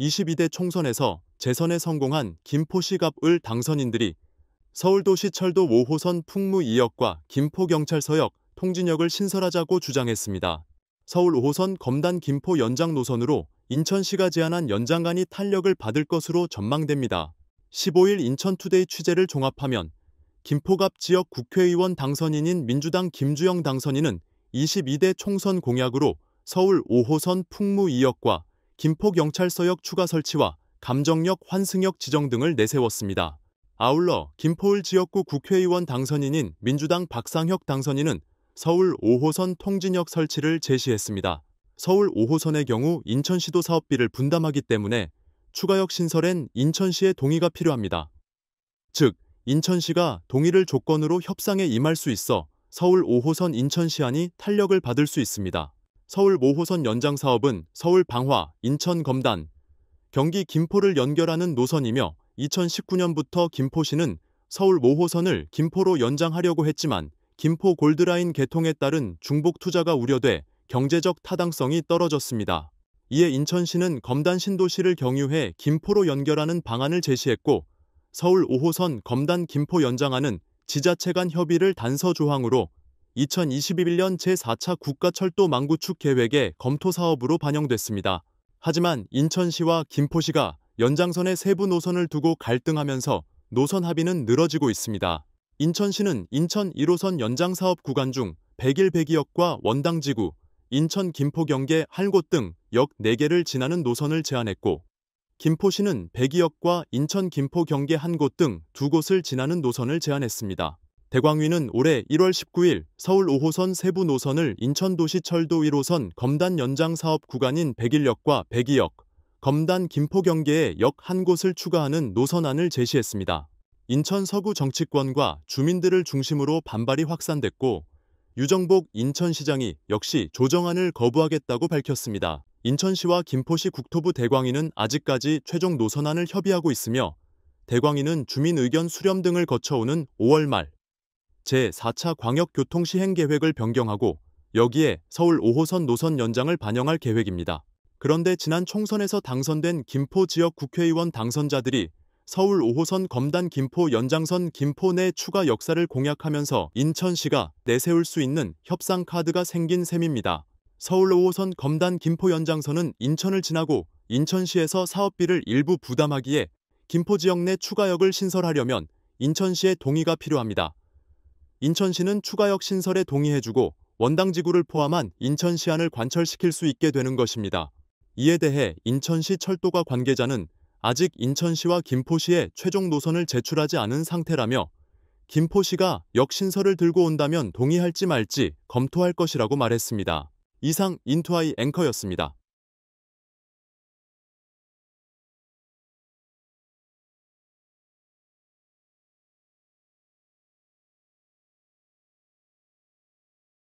22대 총선에서 재선에 성공한 김포시갑을 당선인들이 서울도시철도 5호선 풍무 2역과 김포경찰서역, 통진역을 신설하자고 주장했습니다. 서울 5호선 검단 김포 연장 노선으로 인천시가 제안한 연장간이 탄력을 받을 것으로 전망됩니다. 15일 인천투데이 취재를 종합하면 김포갑 지역 국회의원 당선인인 민주당 김주영 당선인은 22대 총선 공약으로 서울 5호선 풍무 2역과 김포경찰서역 추가 설치와 감정역 환승역 지정 등을 내세웠습니다. 아울러 김포을 지역구 국회의원 당선인인 민주당 박상혁 당선인은 서울 5호선 통진역 설치를 제시했습니다. 서울 5호선의 경우 인천시도 사업비를 분담하기 때문에 추가역 신설엔 인천시의 동의가 필요합니다. 즉, 인천시가 동의를 조건으로 협상에 임할 수 있어 서울 5호선 인천시안이 탄력을 받을 수 있습니다. 서울 5호선 연장 사업은 서울 방화, 인천 검단, 경기 김포를 연결하는 노선이며 2019년부터 김포시는 서울 5호선을 김포로 연장하려고 했지만 김포 골드라인 개통에 따른 중복 투자가 우려돼 경제적 타당성이 떨어졌습니다. 이에 인천시는 검단 신도시를 경유해 김포로 연결하는 방안을 제시했고 서울 5호선 검단 김포 연장안은 지자체 간 협의를 단서 조항으로 2021년 제4차 국가철도 망구축 계획의 검토 사업으로 반영됐습니다. 하지만 인천시와 김포시가 연장선의 세부 노선을 두고 갈등하면서 노선 합의는 늘어지고 있습니다. 인천시는 인천 1호선 연장 사업 구간 중 백일 백이역과 원당지구, 인천 김포 경계 한 곳 등 역 4개를 지나는 노선을 제안했고 김포시는 백이역과 인천 김포 경계 한 곳 등 두 곳을 지나는 노선을 제안했습니다. 대광위는 올해 1월 19일 서울 5호선 세부 노선을 인천도시철도 1호선 검단 연장 사업 구간인 백일역과 백이역, 검단 김포 경계에 역 한 곳을 추가하는 노선안을 제시했습니다. 인천 서구 정치권과 주민들을 중심으로 반발이 확산됐고 유정복 인천시장이 역시 조정안을 거부하겠다고 밝혔습니다. 인천시와 김포시 국토부 대광위는 아직까지 최종 노선안을 협의하고 있으며 대광위는 주민 의견 수렴 등을 거쳐오는 5월 말 제4차 광역교통시행계획을 변경하고 여기에 서울 5호선 노선 연장을 반영할 계획입니다. 그런데 지난 총선에서 당선된 김포 지역 국회의원 당선자들이 서울 5호선 검단 김포 연장선 김포 내 추가 역사를 공약하면서 인천시가 내세울 수 있는 협상 카드가 생긴 셈입니다. 서울 5호선 검단 김포 연장선은 인천을 지나고 인천시에서 사업비를 일부 부담하기에 김포 지역 내 추가역을 신설하려면 인천시의 동의가 필요합니다. 인천시는 추가역 신설에 동의해주고 원당지구를 포함한 인천 시안을 관철시킬 수 있게 되는 것입니다. 이에 대해 인천시 철도가 관계자는 아직 인천시와 김포시에 최종 노선을 제출하지 않은 상태라며 김포시가 역 신설을 들고 온다면 동의할지 말지 검토할 것이라고 말했습니다. 이상 인투아이 앵커였습니다.